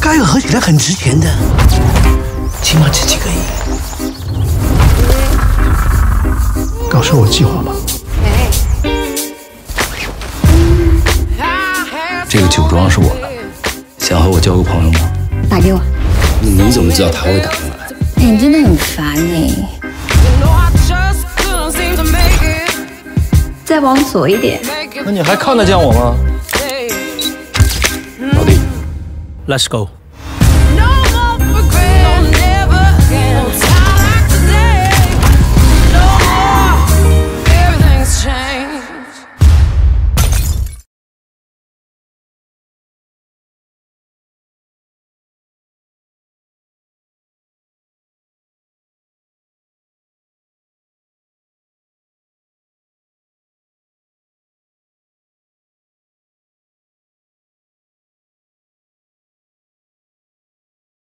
该合起来很值钱的，起码值几个亿。告诉我计划吧。这个酒庄是我的，想和我交个朋友吗？打给我。你怎么知道他会打过来？哎你真的很烦哎。再往左一点。那你还看得见我吗？，Let's go。